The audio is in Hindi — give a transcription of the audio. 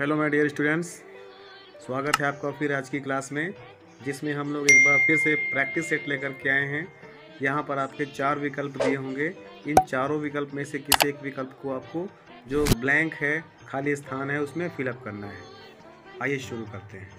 हेलो माय डियर स्टूडेंट्स स्वागत है आपका फिर आज की क्लास में, जिसमें हम लोग एक बार फिर से प्रैक्टिस सेट लेकर के आए हैं। यहाँ पर आपके चार विकल्प दिए होंगे। इन चारों विकल्प में से किसी एक विकल्प को आपको जो ब्लैंक है, खाली स्थान है, उसमें फिलअप करना है। आइए शुरू करते हैं।